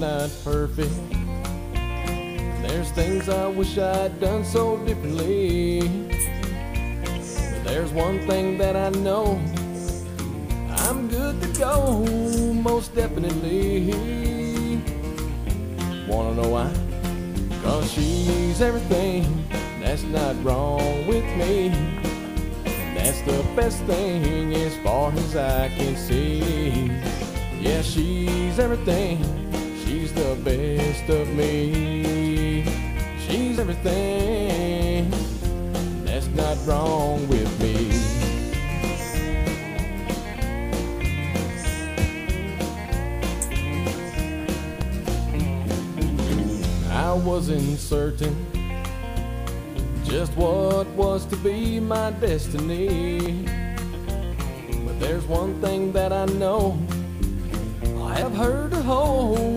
not perfect. There's things I wish I'd done so differently. But there's one thing that I know I'm good to go, most definitely. Wanna know why? Cause she's everything that's not wrong with me. That's the best thing as far as I can see. Yeah, she's everything. The best of me. She's everything that's not wrong with me. I wasn't certain just what was to be my destiny. But there's one thing that I know I have her to hold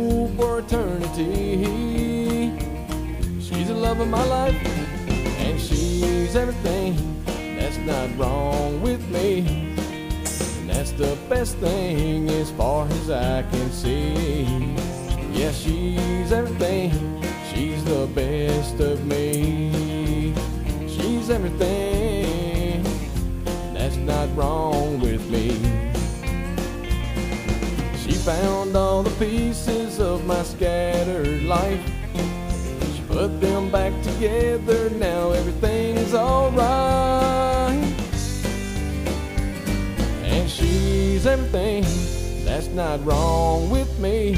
love of my life, and she's everything that's not wrong with me. And that's the best thing as far as I can see. Yeah, she's everything. She's the best of me. She's everything that's not wrong with me. She found all the pieces of my scattered life. Together. Now everything's alright. And she's everything that's not wrong with me.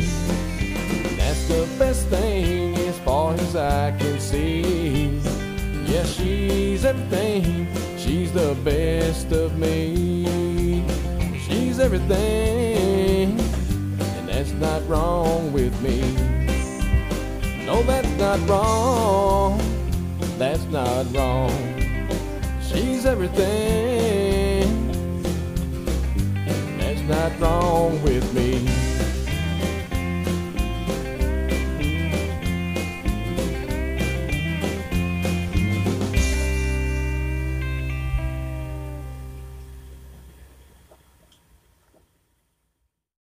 That's the best thing as far as I can see. Yeah, she's everything. She's the best of me. She's everything. And that's not wrong with me. No, that's not wrong. That's not wrong. She's everything.